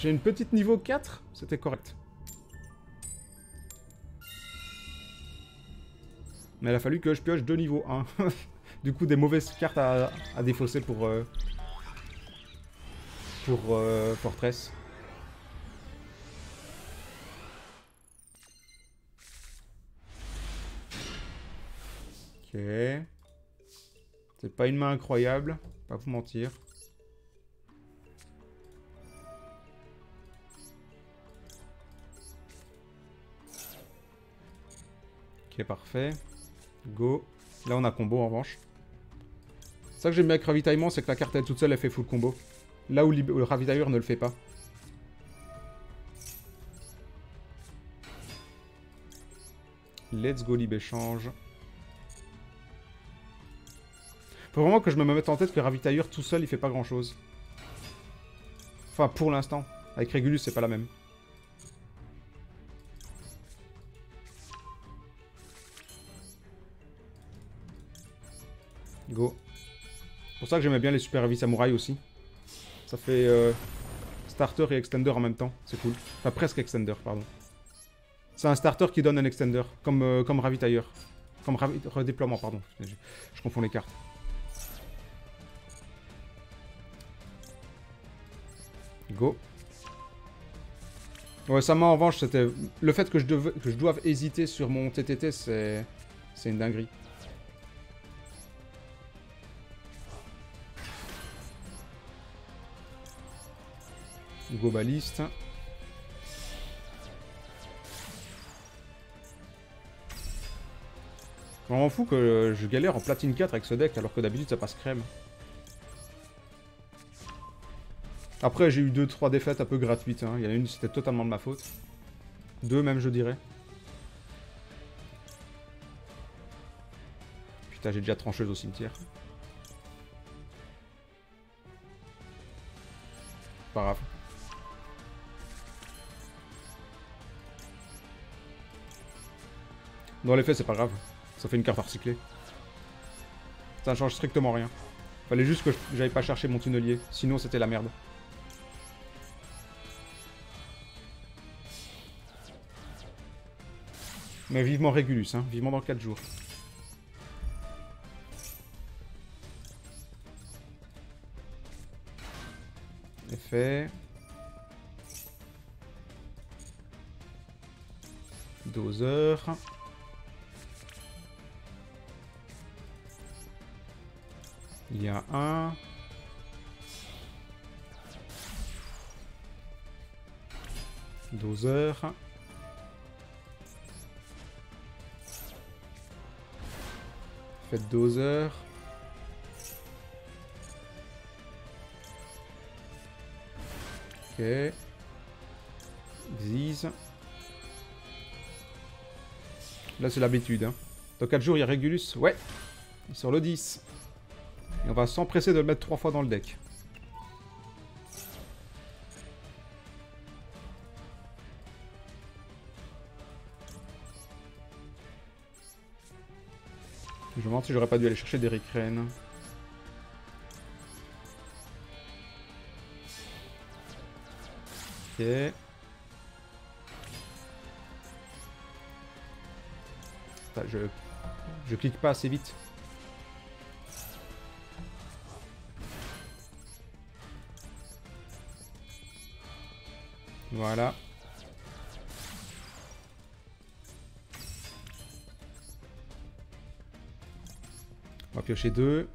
J'ai une petite niveau 4, c'était correct. Mais il a fallu que je pioche deux niveaux 1. du coup, des mauvaises cartes à, défausser pour... Euh, pour euh, Fortress. Ok. C'est pas une main incroyable, pas vous mentir. Ok, parfait. Go. Là, on a combo en revanche. Ça que j'aime bien avec ravitaillement, c'est que la carte elle toute seule, elle fait full combo. Là où le ravitailleur ne le fait pas. Let's go lib échange. Faut vraiment que je me mette en tête que le ravitailleur tout seul, il fait pas grand chose. Enfin, pour l'instant. Avec Regulus, c'est pas la même. Go. C'est pour ça que j'aimais bien les super heavy samouraï aussi. Ça fait euh, starter et extender en même temps. C'est cool. Enfin, presque extender, pardon. C'est un starter qui donne un extender, comme, ravitailleur. Comme redéploiement, pardon. je confonds les cartes. Go. Ouais, ça m'a en revanche, c'était... Le fait que je, que je doive hésiter sur mon TTT, c'est... C'est une dinguerie. Go baliste. Je m'en fous que je galère en platine 4 avec ce deck alors que d'habitude ça passe crème. Après, j'ai eu 2-3 défaites un peu gratuites. Hein. Il y en a une, c'était totalement de ma faute. Deux même, je dirais. Putain, j'ai déjà trancheuse au cimetière. Pas grave. Dans les faits, c'est pas grave. Ça fait une carte recyclée. Ça ne change strictement rien. Fallait juste que j'aille pas chercher mon tunnelier. Sinon, c'était la merde. Mais vivement Régulus, hein. Vivement dans 4 jours. Effet. Doseur. Il y a un. Doseur. Faites doseur. Ok. Là, c'est l'habitude. Hein. Dans 4 jours, il y a Regulus. Ouais. Sur le 10. Et on va s'empresser de le mettre 3 fois dans le deck. Je me demande si j'aurais pas dû aller chercher des Rickrens. Ok. Je clique pas assez vite. Voilà. On va piocher deux.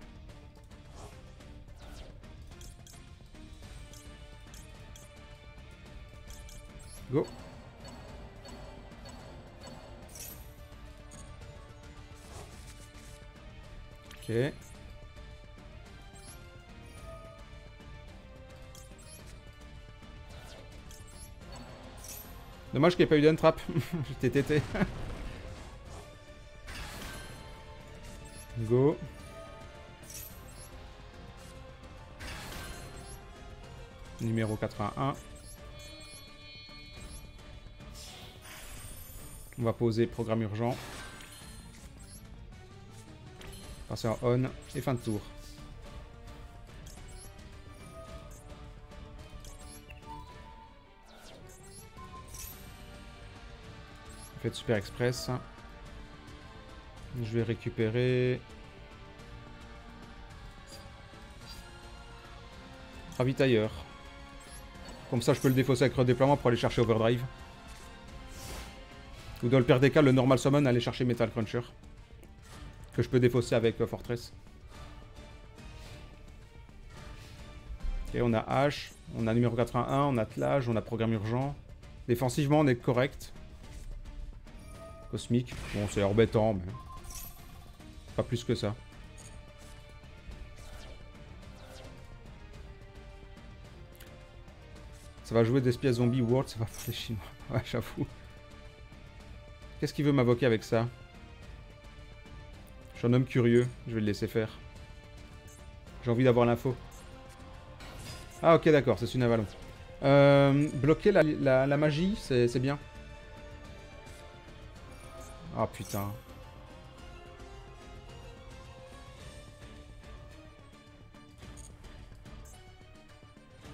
Go. Ok. Dommage qu'il n'y ait pas eu d'entrap. J'étais tété. Go. Numéro 81. On va poser programme urgent. Passer en on et fin de tour. Super express. Je vais récupérer... Ravitailleur. Comme ça, je peux le défausser avec redéploiement pour aller chercher Overdrive. Ou dans le pire des cas, le normal summon, aller chercher Metal Cruncher. Que je peux défausser avec euh, Fortress. Ok, on a H, on a numéro 81, on a Tlage, on a programme urgent. Défensivement, on est correct. Cosmique. Bon, c'est embêtant, mais... Pas plus que ça. Ça va jouer des Zombie World, ça va faire les chinois. Ouais, j'avoue. Qu'est-ce qu'il veut m'invoquer avec ça? Je suis un homme curieux, je vais le laisser faire. J'ai envie d'avoir l'info. Ah ok d'accord, c'est une avalon. Euh, bloquer la, la magie, c'est bien. Ah putain.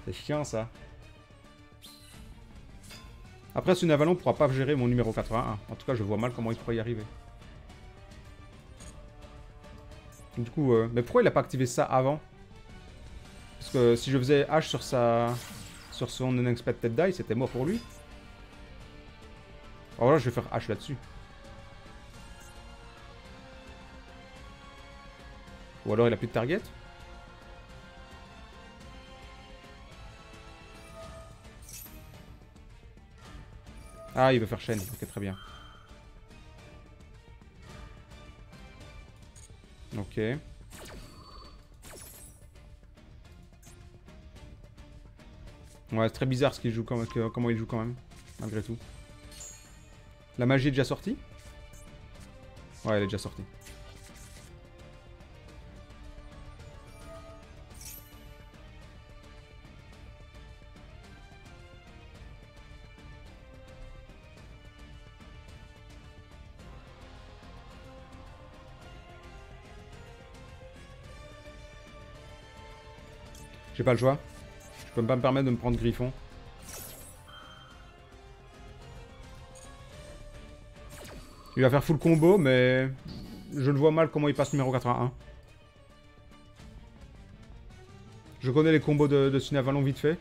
C'est chiant ça. Après, ce Navalon pourra pas gérer mon numéro 81. En tout cas, je vois mal comment il pourrait y arriver. Du coup, euh, mais pourquoi il a pas activé ça avant? Parce que si je faisais H sur sa... Sur son Unexpected Die, c'était mort pour lui. Alors là, je vais faire H là-dessus. Ou alors il a plus de target Ah, il veut faire chaîne. Ok, très bien. Ok. Ouais, c'est très bizarre ce qu'il joue, comment il joue quand même, malgré tout. La magie est déjà sortie? Ouais, elle est déjà sortie. J'ai pas le choix. Je peux pas me permettre de me prendre Griffon. Il va faire full combo, mais je le vois mal comment il passe numéro 81. Je connais les combos de, de Sinavalon vite fait.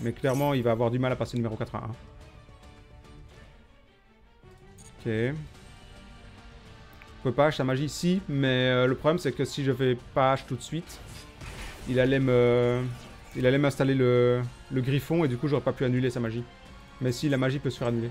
Mais clairement, il va avoir du mal à passer numéro 81. Ok. Je peux pas H sa magie ici, mais euh, le problème c'est que si je fais pas H tout de suite, il allait m'installer le... le griffon et du coup j'aurais pas pu annuler sa magie. Mais si, la magie peut se faire annuler.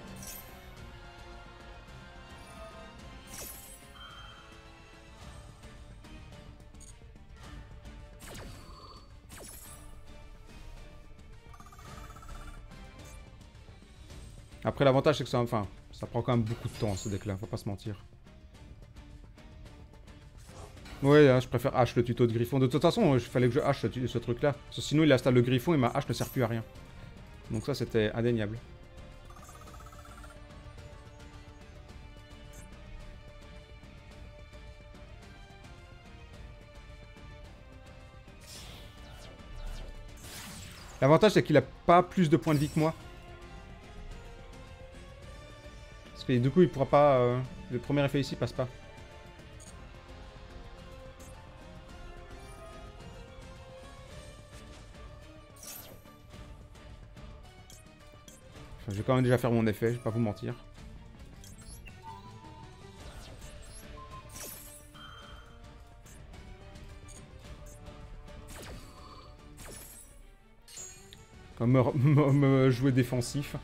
Après l'avantage c'est que ça, enfin, ça prend quand même beaucoup de temps ce deck là, faut pas se mentir. Ouais, hein, je préfère H le tuto de Griffon. De toute façon, il fallait que je H ce, truc-là. Sinon, il installe le Griffon et ma H ne sert plus à rien. Donc ça, c'était indéniable. L'avantage, c'est qu'il a pas plus de points de vie que moi. Parce que du coup, il pourra pas... Euh, le premier effet ici passe pas. Je vais quand même déjà faire mon effet, je vais pas vous mentir. Comme me, jouer défensif.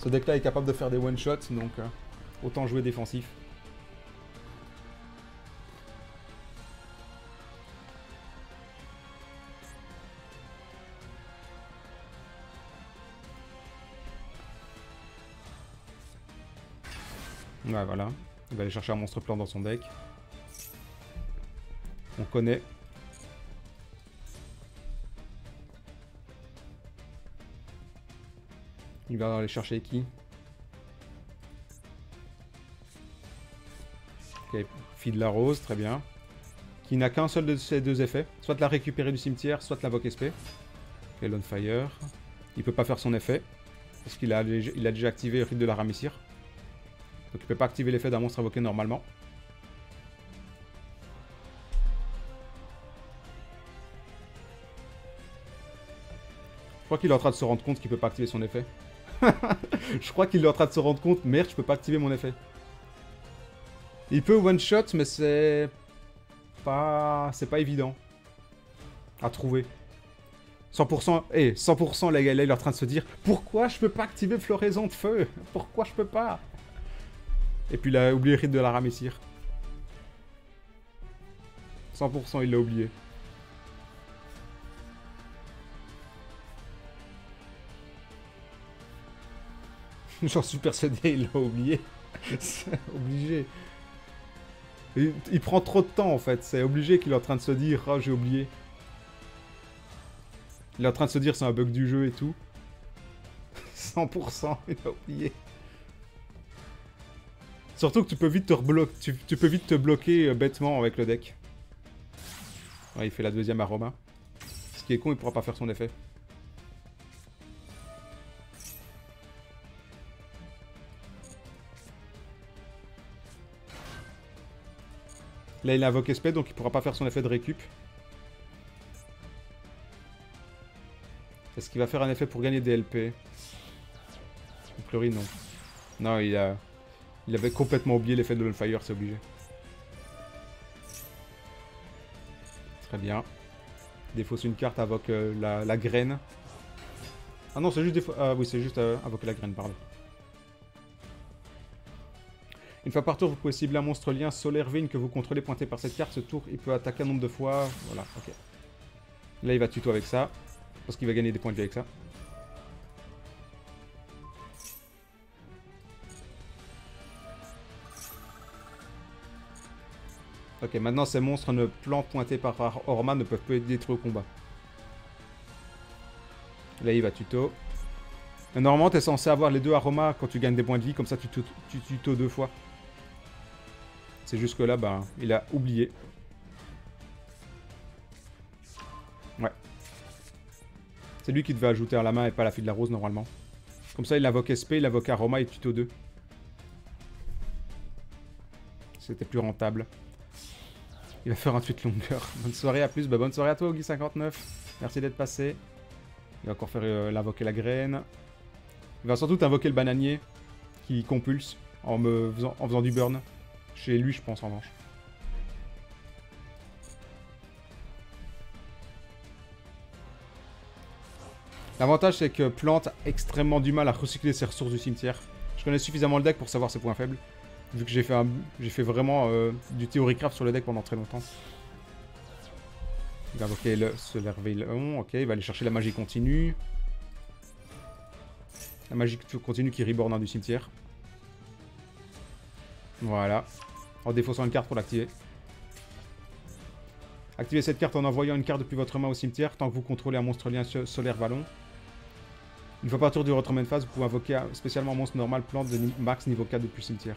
Ce deck là est capable de faire des one shots, donc euh, autant jouer défensif. Ouais, voilà. Il va aller chercher un monstre plan dans son deck. On connaît. Il va aller chercher qui? Ok, fille de la rose, très bien. Qui n'a qu'un seul de ces deux effets. Soit la récupérer du cimetière, soit l'invoque SP. Ok, Fire. Il peut pas faire son effet. Parce qu'il a, déjà activé le rite de la ramissure. Donc il peut pas activer l'effet d'un monstre invoqué normalement. Je crois qu'il est en train de se rendre compte qu'il peut pas activer son effet. je crois qu'il est en train de se rendre compte, merde, je peux pas activer mon effet. Il peut one-shot, mais c'est... Pas... C'est pas évident. À trouver. 100%... Eh, 100% là, il est en train de se dire Pourquoi je peux pas activer Floraison de Feu? Pourquoi je peux pas? Et puis il a oublié rite de la ramessire. 100% il l'a oublié. J'en suis persuadé, il l'a oublié. c'est obligé. Il, prend trop de temps en fait, c'est obligé qu'il est en train de se dire « Ah, j'ai oublié ». Il est en train de se dire c'est un bug du jeu et tout. 100%, il a oublié. Surtout que tu peux vite te, tu, tu peux vite te bloquer euh, bêtement avec le deck. Ouais, il fait la deuxième aroma. Ce qui est con, il pourra pas faire son effet. Là, il invoque SP, donc il pourra pas faire son effet de récup. Est-ce qu'il va faire un effet pour gagner des LP A priori, non. Non, il a... Il avait complètement oublié l'effet de l'Onfire, c'est obligé. Très bien. Défausse une carte, euh, la, graine. Ah non, c'est juste Ah oui, c'est juste euh, invoquer la graine, pardon. Une fois par tour, vous pouvez cibler un monstre lien solaire Vein que vous contrôlez pointé par cette carte. Ce tour, il peut attaquer un nombre de fois. Voilà, ok. Là, il va tuto avec ça. Parce qu'il va gagner des points de vie avec ça. Ok, maintenant ces monstres ne plans pointés par Orma ne peuvent plus être détruits au combat. Là, il va tuto. normalement, tu es censé avoir les deux aromas quand tu gagnes des points de vie, comme ça tu, tu tuto deux fois. C'est juste que là, bah, il a oublié. Ouais. C'est lui qui devait ajouter à la main et pas la fille de la rose normalement. Comme ça, il invoque SP, il invoque Aroma et Tuto 2. C'était plus rentable. Il va faire un tweet longueur. Bonne soirée, à plus. Bah, bonne soirée à toi, Ogi59. Merci d'être passé. Il va encore faire euh, l'invoquer la graine. Il va sans doute invoquer le bananier qui compulse en, me faisant, en faisant du burn. Chez lui, je pense, en revanche. L'avantage, c'est que Plante a extrêmement du mal à recycler ses ressources du cimetière. Je connais suffisamment le deck pour savoir ses points faibles. Vu que j'ai fait, fait vraiment euh, du théorie craft sur le deck pendant très longtemps. Va invoquer le. Ok, il va aller chercher la magie continue. La magie continue qui reborn dans du cimetière. Voilà. En défaussant une carte pour l'activer. Activez cette carte en envoyant une carte depuis votre main au cimetière tant que vous contrôlez un monstre lien solaire vallon. Une fois par tour de votre main phase, vous pouvez invoquer spécialement un monstre normal plante de max niveau 4 depuis le cimetière.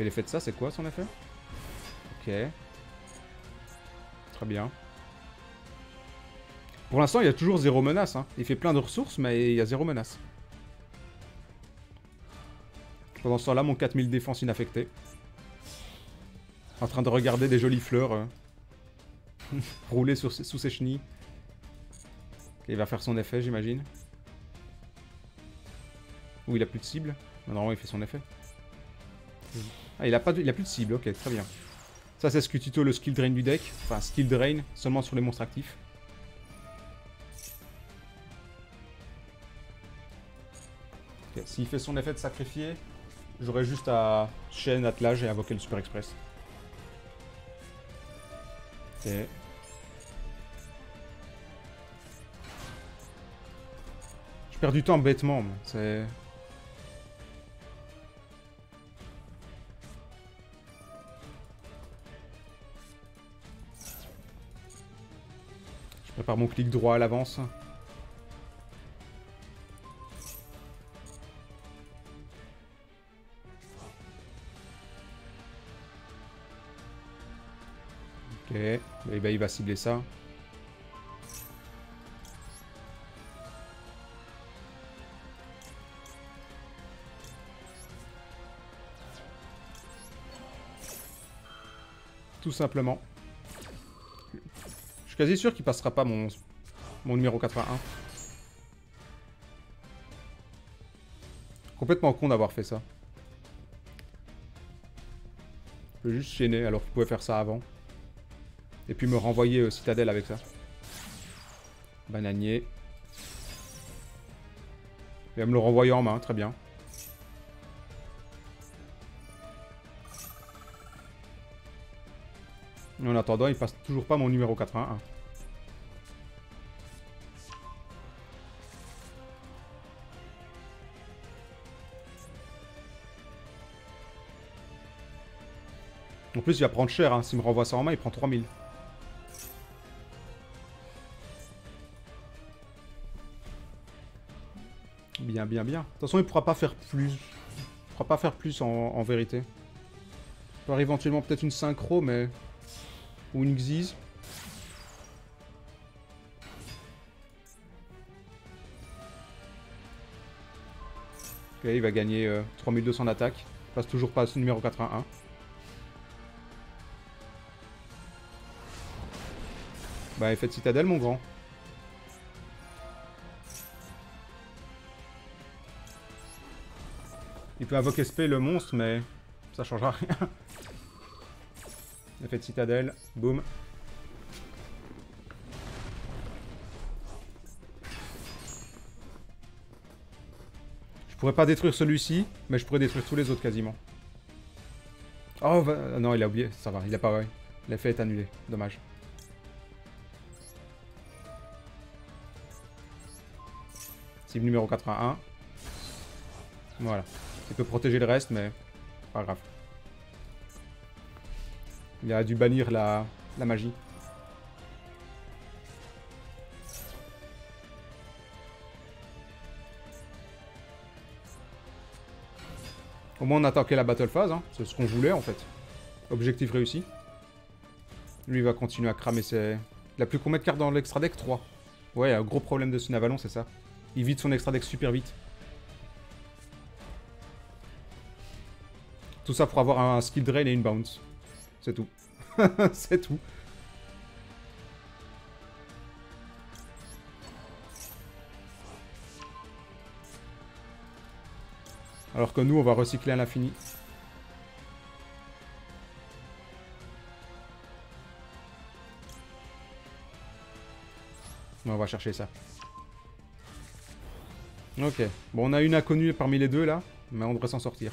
L'effet de ça, c'est quoi son effet? Ok. Très bien. Pour l'instant, il y a toujours zéro menace. Hein. Il fait plein de ressources, mais il y a zéro menace. Pendant ce temps-là, mon 4000 défense inaffecté. En train de regarder des jolies fleurs euh, rouler sous ses chenilles. il va faire son effet, j'imagine. Ou il a plus de cible Normalement, il fait son effet. Ah, il a, pas il a plus de cible, ok, très bien. Ça, c'est ce que tuto le skill drain du deck. Enfin, skill drain, seulement sur les monstres actifs. Ok, s'il fait son effet de sacrifier, J'aurais juste à chaîne, attelage et invoquer le Super Express. Ok. Je perds du temps bêtement, c'est... Prépare mon clic droit à l'avance. Ok, et bah, il va cibler ça. Tout simplement. Quasi sûr qu'il passera pas mon, mon numéro 81. Complètement con d'avoir fait ça. Je peux juste chaîner alors qu'il pouvait faire ça avant. Et puis me renvoyer euh, Citadelle avec ça. Bananier. Il va me le renvoyer en main, très bien. En attendant, il passe toujours pas mon numéro 81. En plus, il va prendre cher. Hein. S'il me renvoie ça en main, il prend 3000. Bien, bien, bien. De toute façon, il pourra pas faire plus. Il pourra pas faire plus en, vérité. Il peut éventuellement peut-être une synchro, mais... Ou une Xyz. Ok, il va gagner 3200 euh, d'attaque. Il passe toujours pas ce numéro 81. Bah, effet de citadelle, mon grand. Il peut invoquer SP le monstre, mais ça changera rien. Effet de citadelle, boum. Je pourrais pas détruire celui-ci, mais je pourrais détruire tous les autres quasiment. Oh, non, il a oublié, ça va, il a pas... L'effet est annulé, dommage. Cible numéro 81. Voilà. Il peut protéger le reste, mais pas grave. Il a dû bannir la, la magie. Au moins on a attaqué la battle phase, hein. c'est ce qu'on voulait en fait. Objectif réussi. Lui va continuer à cramer ses... Il a plus combien de cartes dans l'extra deck? 3. Ouais, un gros problème de Sinavalon, c'est ça. Il vide son extra deck super vite. Tout ça pour avoir un skill drain et une bounce. C'est tout. c'est tout. Alors que nous, on va recycler à l'infini. On va chercher ça. Ok. Bon, on a une inconnue parmi les deux, là. Mais on devrait s'en sortir.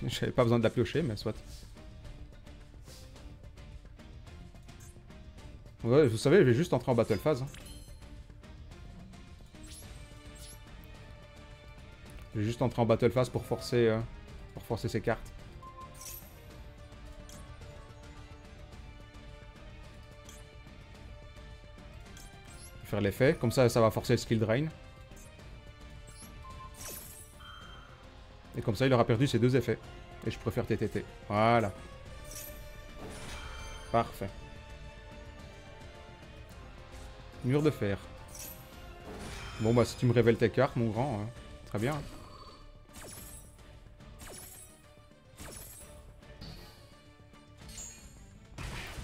J'avais pas besoin de la piocher, mais soit. Ouais, vous savez, je vais juste entrer en battle phase. Hein. Je vais juste entrer en battle phase pour forcer, euh, pour forcer ces cartes. Faire l'effet, comme ça, ça va forcer le skill drain. Et comme ça, il aura perdu ses deux effets. Et je préfère TTT. Voilà. Parfait. Mur de fer. Bon, bah, si tu me révèles tes cartes, mon grand, hein. très bien.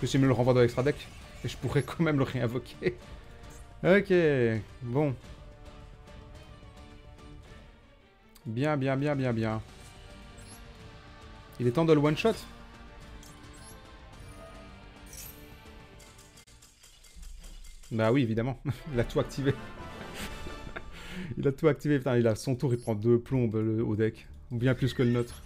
Que s'il me le renvoie dans l'extra deck? Et je pourrais quand même le réinvoquer. ok, bon. Bien, bien, bien, bien, bien. Il est temps de le one-shot? Bah oui, évidemment. il a tout activé. il a tout activé. Putain, il a son tour, il prend deux plombes au deck. Bien plus que le nôtre.